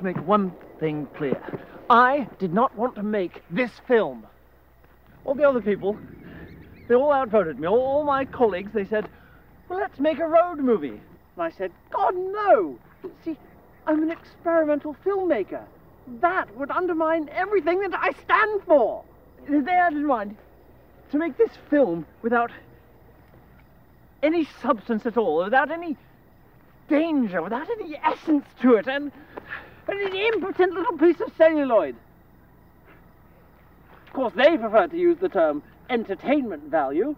to make one thing clear. I did not want to make this film. All the other people, they all outvoted me. All, all my colleagues, they said, well, let's make a road movie. And I said, God, no! See, I'm an experimental filmmaker. That would undermine everything that I stand for. They had in mind to make this film without any substance at all, without any danger, without any essence to it, and, and an impotent little piece of celluloid. Of course, they prefer to use the term entertainment value.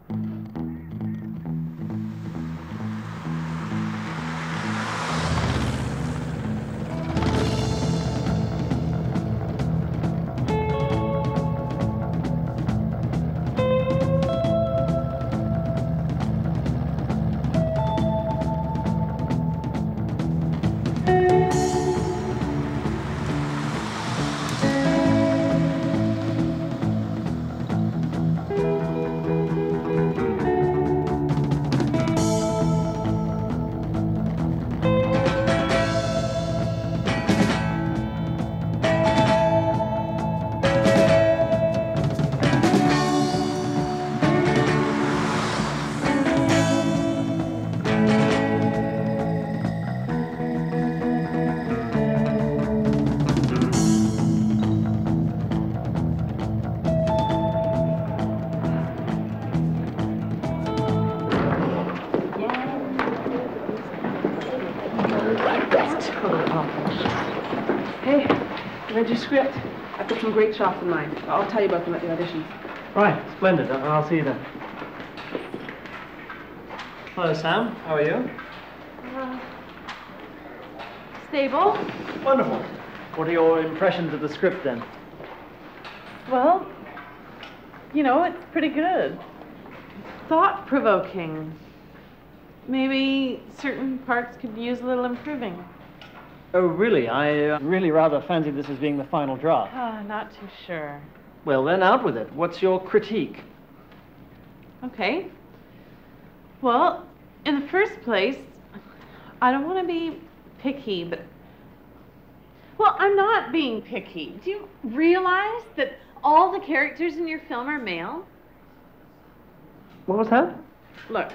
Script. I've got some great shots in mind. I'll tell you about them at the auditions. Right, splendid. I- I'll see you then. Hello, Sam. How are you? Uh, stable? Wonderful. What are your impressions of the script then? Well, you know, it's pretty good. Thought provoking. Maybe certain parts could use a little improving. Oh, really? I uh, really rather fancy this as being the final draft. Ah, not too sure. Well, then, out with it. What's your critique? Okay. Well, in the first place, I don't want to be picky, but. Well, I'm not being picky. Do you realize that all the characters in your film are male? What was that? Look,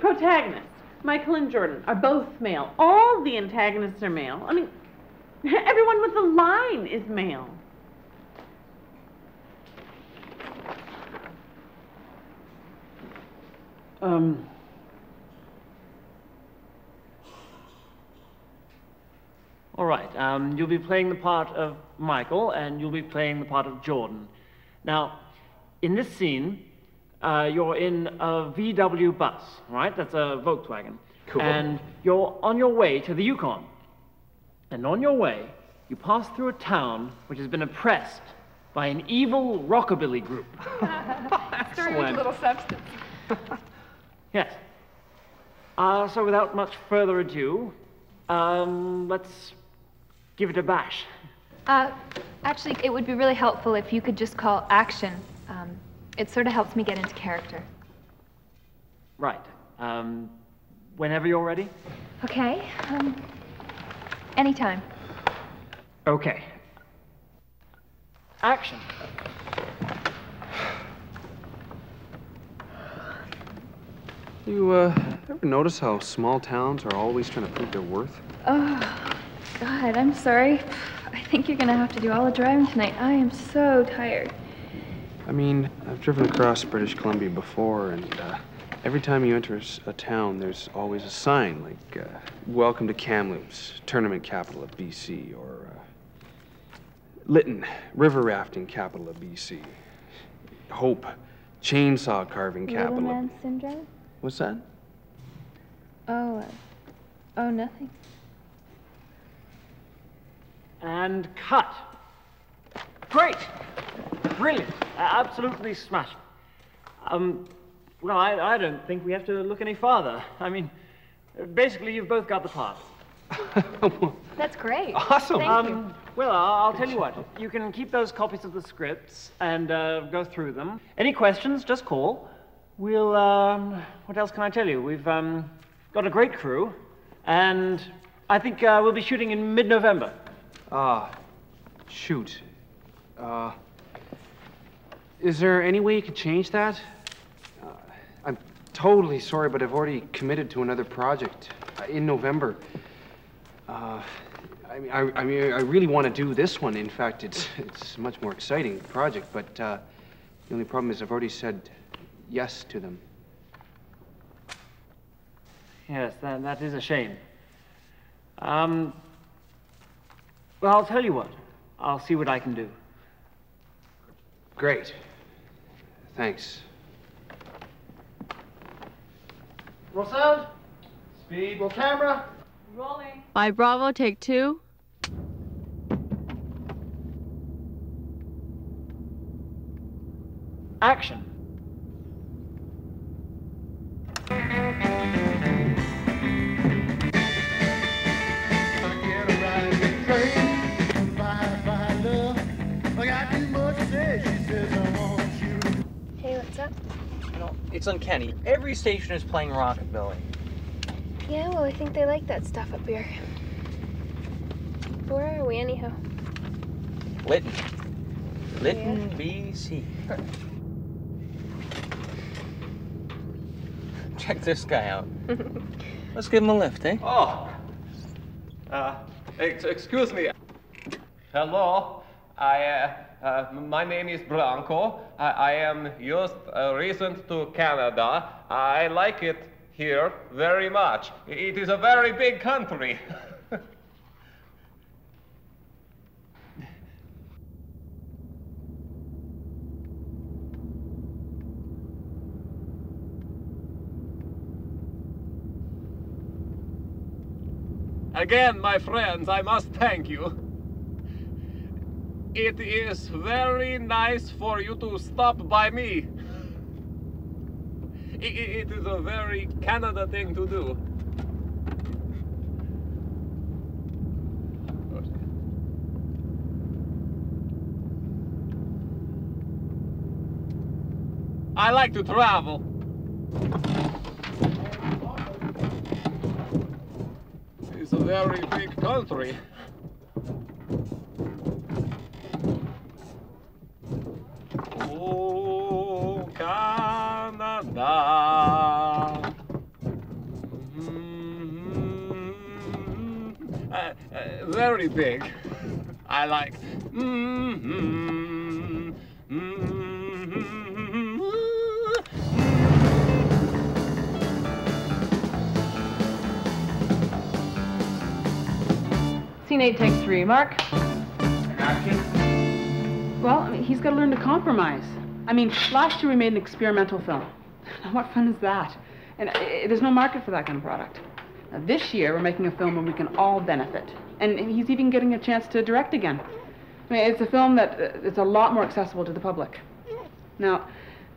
protagonists, Michael and Jordan, are both male. All the antagonists are male. I mean, everyone with a line is male. Um. All right. Um, you'll be playing the part of Michael, and you'll be playing the part of Jordan. Now, in this scene, uh, you're in a VW bus, right? That's a Volkswagen. Cool. And you're on your way to the Yukon. And on your way, you pass through a town which has been oppressed by an evil rockabilly group. Excellent. little substance. Yes. Uh, so without much further ado, um, let's give it a bash. Uh, actually, it would be really helpful if you could just call action. Um, it sort of helps me get into character. Right. Um, whenever you're ready. Okay. Um, anytime. Okay. Action. You, uh, ever notice how small towns are always trying to prove their worth? Oh, God, I'm sorry. I think you're gonna have to do all the driving tonight. I am so tired. I mean, I've driven across British Columbia before, and uh, every time you enter a town, there's always a sign like uh, "Welcome to Kamloops, tournament capital of BC," or uh, "Lytton, river rafting capital of BC," "Hope, chainsaw carving capital." Little of... man syndrome? What's that? Oh, uh, oh, nothing. And cut. Great. Brilliant. Uh, absolutely smashing. Um, well, I, I don't think we have to look any farther. I mean, uh, basically, you've both got the part. That's great. Awesome. Thank you. Um, well, I'll, I'll tell you what. You can keep those copies of the scripts and uh, go through them. Any questions, just call. We'll, um, what else can I tell you? We've um, got a great crew, and I think uh, we'll be shooting in mid-November. Ah, shoot. Uh, is there any way you could change that? Uh, I'm totally sorry, but I've already committed to another project uh, in November. Uh, I mean, I, I mean, I really want to do this one. In fact, it's it's a much more exciting project. But uh, the only problem is I've already said yes to them. Yes, that, that is a shame. Um, well, I'll tell you what. I'll see what I can do. Great. Thanks. Roll sound. Speed. Roll camera. Rolling. By Bravo, take two. Action. It's uncanny. Every station is playing Rockabilly. Yeah, well, I think they like that stuff up here. Where are we, anyhow? Lytton. Lytton, BC. Check this guy out. Let's give him a lift, eh? Oh, uh, ex- excuse me. Hello, I, uh, uh, my name is Blanco. I, I am just uh, recent to Canada. I like it here very much. It is a very big country. Again, my friends, I must thank you. It is very nice for you to stop by me. It is a very Canada thing to do. I like to travel. It's a very big country. Oh, Canada. Mm, uh, uh, very big. I like. Mm-hmm, mm-hmm, mm-hmm. Scene eight, takes three. Mark? Well, I mean, he's got to learn to compromise. I mean, last year we made an experimental film. Now, what fun is that? And uh, there's no market for that kind of product. Now, this year we're making a film where we can all benefit. And he's even getting a chance to direct again. I mean, it's a film that uh, it's a lot more accessible to the public. Now,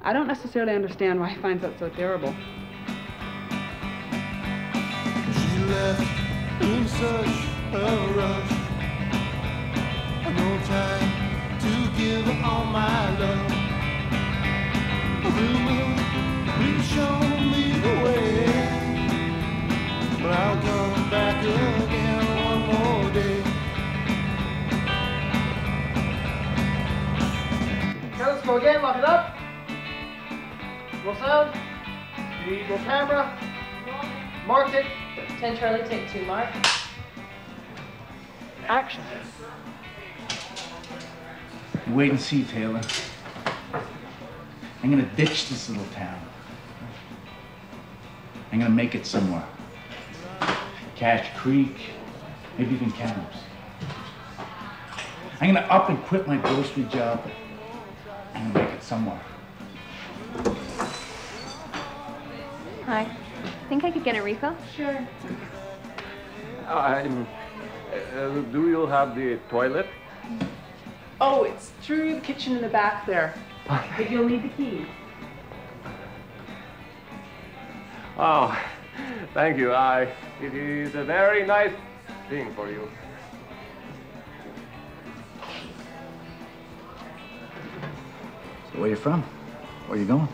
I don't necessarily understand why he finds that so terrible. She left in such a rush. No time to give all my love. Show Okay, let's go again. Lock it up. Roll sound. Speed. Roll camera. Mark it. 10 Charlie, take two. Mark? Action. Wait and see, Taylor. I'm gonna ditch this little town. I'm gonna make it somewhere. Cache Creek, maybe even Kamloops. I'm gonna up and quit my grocery job. Somewhere. Hi. Think I could get a refill? Sure. I'm. Uh, do you have the toilet? Oh, it's through the kitchen in the back there. But you'll need the key. Oh, thank you. I. It is a very nice thing for you. Where are you from? Where you going?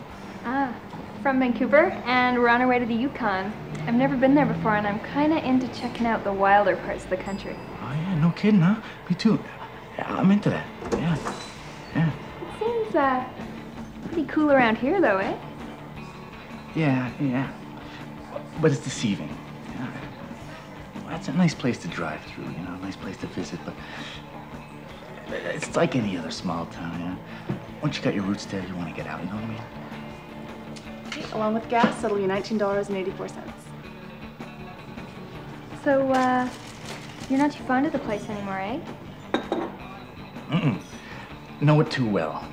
Ah, from Vancouver, and we're on our way to the Yukon. I've never been there before, and I'm kind of into checking out the wilder parts of the country. Oh, yeah, no kidding, huh? Me too. Yeah, I'm into that. Yeah. Yeah. It seems uh, pretty cool around here, though, eh? Yeah, yeah. But it's deceiving. Yeah. Well, that's a nice place to drive through, you know, a nice place to visit, but it's like any other small town, yeah. Once you got your roots there, you want to get out, you know what I mean? Okay, along with gas, that'll be $19.84. So, uh, you're not too fond of the place anymore, eh? Mm-mm. Know it too well.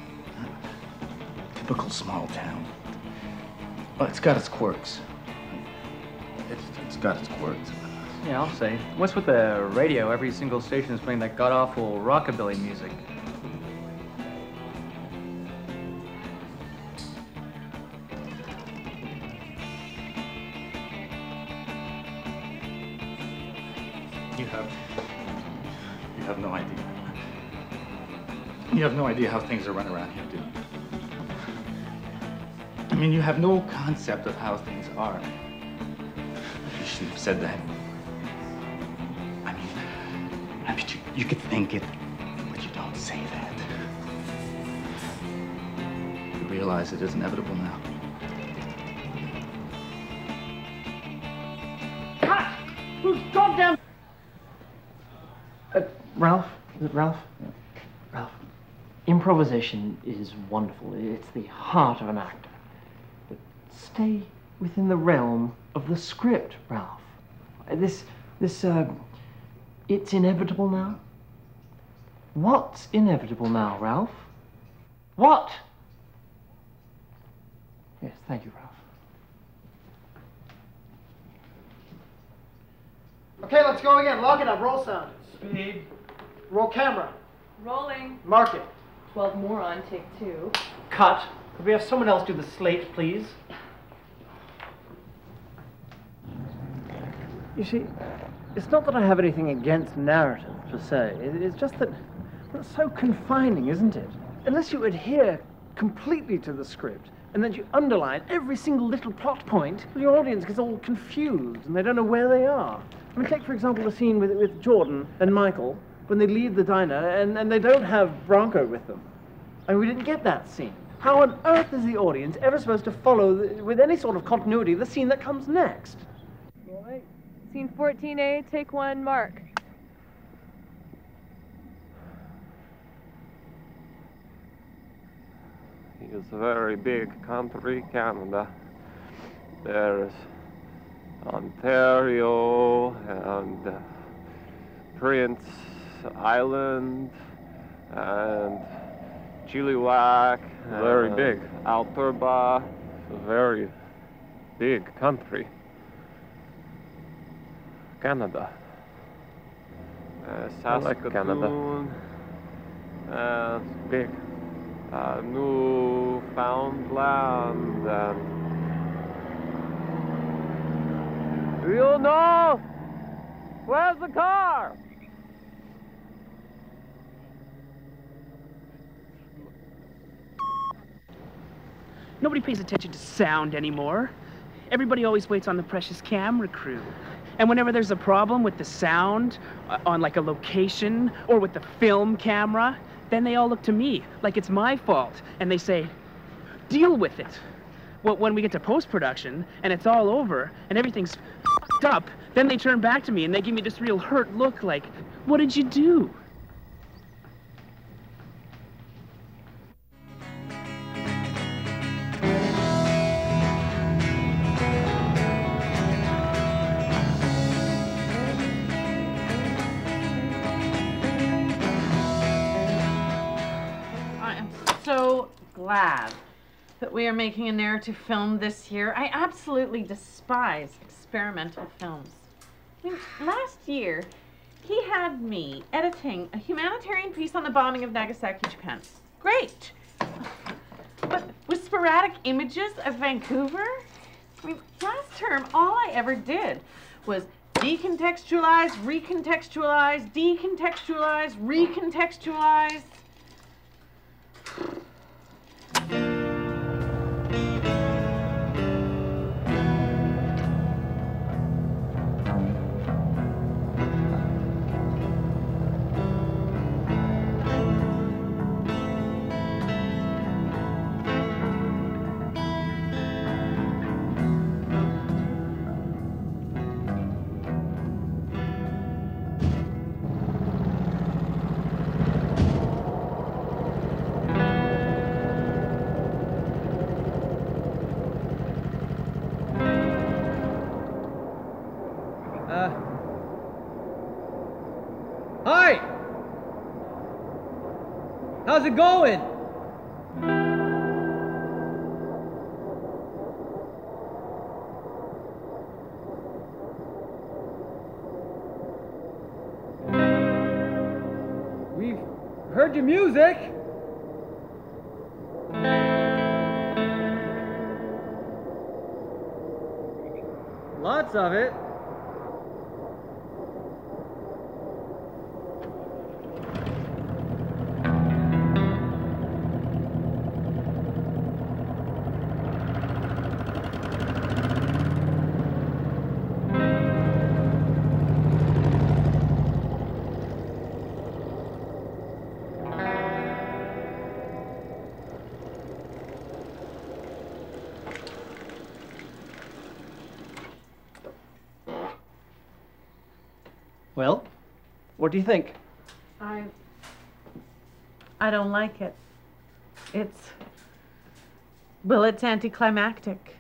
Typical small town. Well, it's got its quirks. It's, it's got its quirks. Yeah, I'll say. What's with the radio? Every single station is playing that god-awful rockabilly music. You have no idea how things are run around here, do you? I mean, you have no concept of how things are. You shouldn't have said that. I mean, I mean, you, you could think it, but you don't say that. You realize it is inevitable now. Who's goddamn? Uh, Ralph? Is it Ralph? Ralph. Improvisation is wonderful. It's the heart of an actor. But stay within the realm of the script, Ralph. This, this, uh, it's inevitable now? What's inevitable now, Ralph? What? Yes, thank you, Ralph. Okay, let's go again. Log it up. Roll sound. Speed. Roll camera. Rolling. Mark it. 12 more on take two. Cut. Could we have someone else do the slate, please? You see, it's not that I have anything against narrative per se. It's just that it's so confining, isn't it? Unless you adhere completely to the script and then you underline every single little plot point, your audience gets all confused and they don't know where they are. I mean, take for example the scene with, with Jordan and Michael when they leave the diner and, and they don't have Bronco with them. I mean, we didn't get that scene. How on earth is the audience ever supposed to follow, the, with any sort of continuity, the scene that comes next? Scene 14A, take one, mark. It's a very big country, Canada. There's Ontario and uh, Prince Island and Chilliwack. Very and big. Alberta. It's a very big country. Canada. Uh, I like Canada. Saskatoon. Uh, big. Uh, Newfoundland and Do you know? Where's the car? Nobody pays attention to sound anymore. Everybody always waits on the precious camera crew. And whenever there's a problem with the sound uh, on like a location or with the film camera, then they all look to me like it's my fault and they say, deal with it. Well, when we get to post production and it's all over and everything's up, then they turn back to me and they give me this real hurt look like, what did you do? We are making a narrative film this year. I absolutely despise experimental films. I mean, last year, he had me editing a humanitarian piece on the bombing of Nagasaki, Japan. Great. But with sporadic images of Vancouver? I mean, last term, all I ever did was decontextualize, recontextualize, decontextualize, recontextualize. It going? We've heard your music. Lots of it. Well, what do you think? I. I don't like it. It's. Well, it's anticlimactic.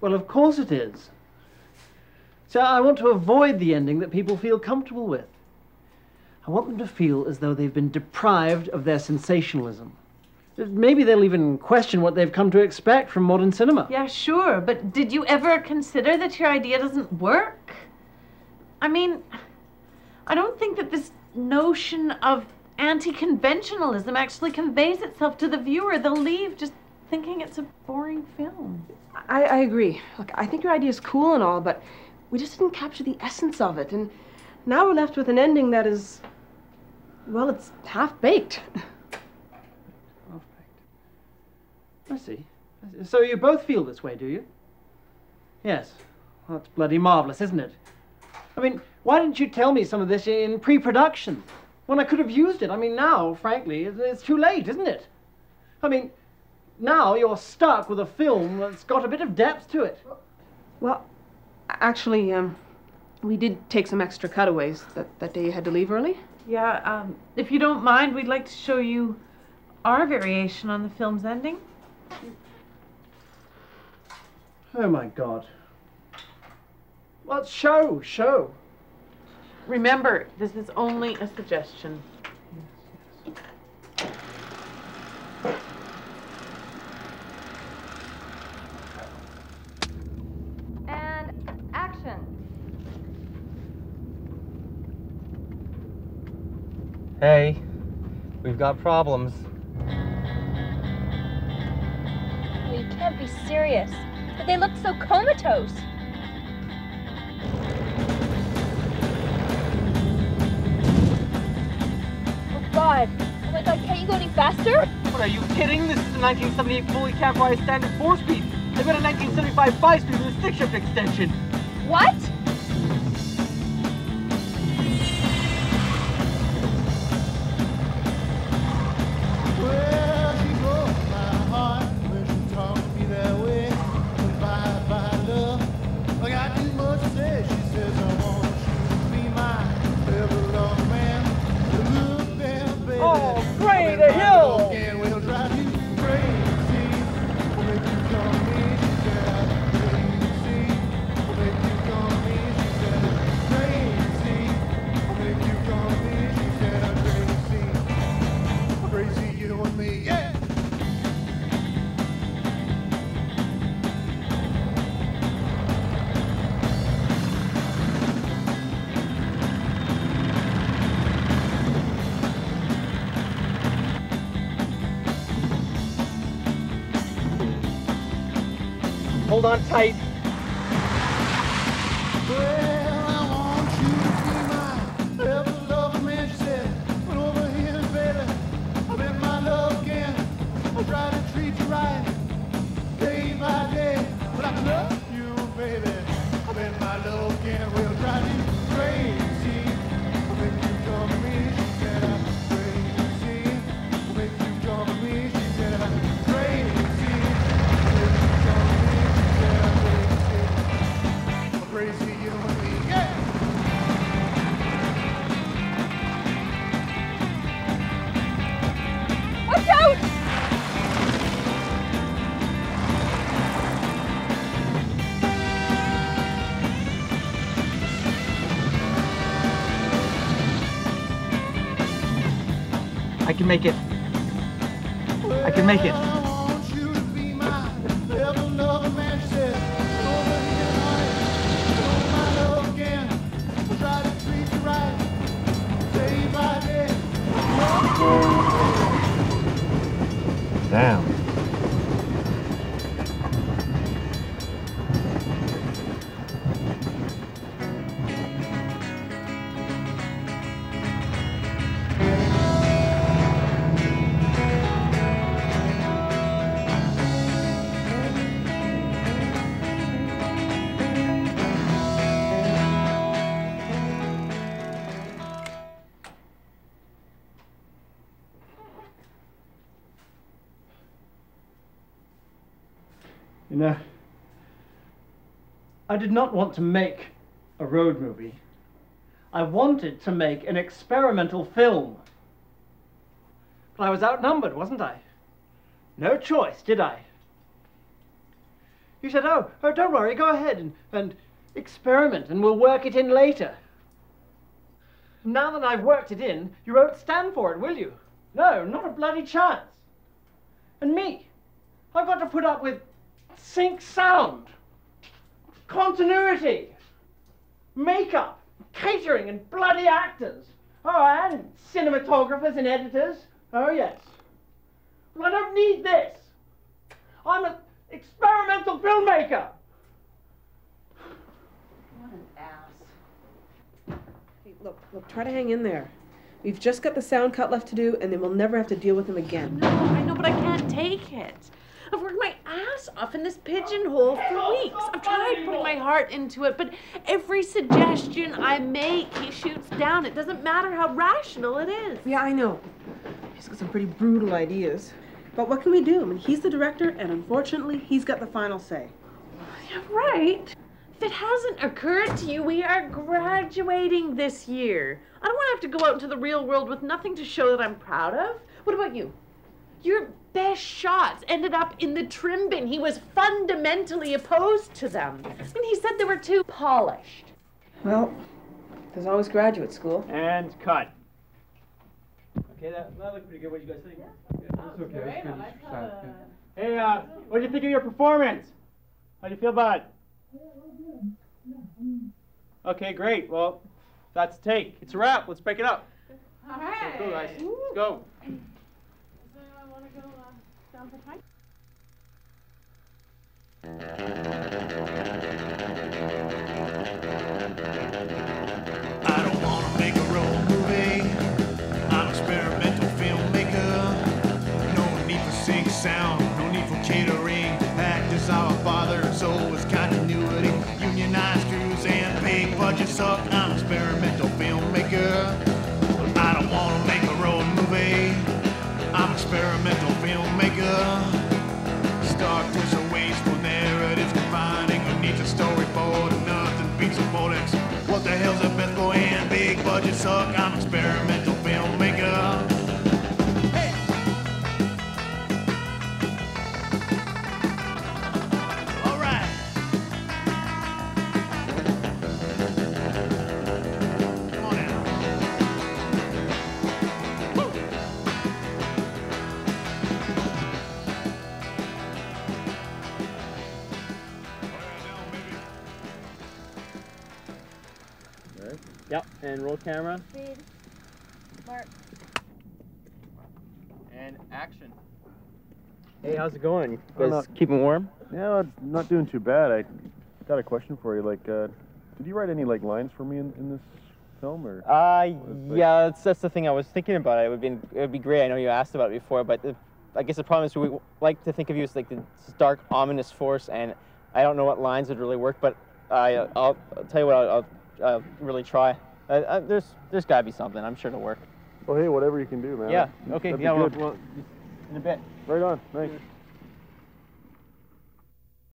Well, of course it is. So I want to avoid the ending that people feel comfortable with. I want them to feel as though they've been deprived of their sensationalism. Maybe they'll even question what they've come to expect from modern cinema. Yeah, sure, but did you ever consider that your idea doesn't work? I mean, I don't think that this notion of anti conventionalism actually conveys itself to the viewer. They'll leave just thinking it's a boring film. I, I agree. Look, I think your idea is cool and all, but we just didn't capture the essence of it. And now we're left with an ending that is, well, it's half baked. Half-baked. I see. So you both feel this way, do you? Yes. Well, that's bloody marvelous, isn't it? I mean, why didn't you tell me some of this in pre production? When I could have used it. I mean, now, frankly, it's- it's too late, isn't it? I mean, now you're stuck with a film that's got a bit of depth to it. Well, actually, um, we did take some extra cutaways that, that day you had to leave early. Yeah, um, if you don't mind, we'd like to show you our variation on the film's ending. Oh my god. Well, show, show. Remember, this is only a suggestion. And action. Hey, we've got problems. Well, you can't be serious. But they look so comatose. God. Oh my God, can't you go any faster? What are you kidding? This is a 1978 fully capitalized standard four speed. They've got a 1975 five speed with a stick shift extension. What? Hold on tight. can make it. I can make it. You know, I did not want to make a road movie. I wanted to make an experimental film. But I was outnumbered, wasn't I? No choice, did I? You said, oh, oh, don't worry, go ahead and, and experiment and we'll work it in later. Now that I've worked it in, you won't stand for it, will you? No, not a bloody chance. And me, I've got to put up with sync sound, continuity, makeup, catering, and bloody actors. Oh, and cinematographers and editors. Oh, yes. Well, I don't need this. I'm an experimental filmmaker. What an ass. Hey, look, look, try to hang in there. We've just got the sound cut left to do, and then we'll never have to deal with him again. No, I know, but I can't take it. I've worked my ass off in this pigeonhole for weeks. I've tried putting my heart into it, but every suggestion I make, he shoots down. It doesn't matter how rational it is. Yeah, I know. He's got some pretty brutal ideas. But what can we do? I mean, he's the director, and unfortunately, he's got the final say. Yeah, right. If it hasn't occurred to you, we are graduating this year. I don't want to have to go out into the real world with nothing to show that I'm proud of. What about you? Your best shots ended up in the trim bin. He was fundamentally opposed to them. And he said they were too polished. Well, there's always graduate school. And cut. Okay, that, that looked pretty good. What do you guys think? That's okay. That's good. Sound good. Hey, uh, what do you think of your performance? How do you feel about it? Okay, great. Well, that's take. It's a wrap. Let's break it up. All right. Let's go, guys. Let's go. I don't wanna make a road movie. I'm experimental filmmaker. No need for sync sound, no need for catering. Actors are our father, so is continuity. Unionized crews and big budget suck. I'm experimental filmmaker. Experimental filmmaker. Star twists are wasteful narratives combining a storyboard nothing beats a. What the hell's a Beth and big budget suck? I'm experimental Yep, and roll camera. Speed. Mark. And action. Hey, how's it going? You guys not- keeping warm? Yeah, it's not doing too bad. I got a question for you. Like, uh, did you write any like lines for me in, in this film, or? Uh, yeah, that's, that's the thing I was thinking about. It would be it would be great. I know you asked about it before, but the, I guess the problem is we like to think of you as like the dark, ominous force, and I don't know what lines would really work. But I, I'll, I'll tell you what, I'll, I'll, I'll really try. Uh, uh, there's there's gotta be something. I'm sure it'll work. Well, hey, whatever you can do, man. Yeah. Okay. Yeah. Well, in a bit. Right on. Thanks.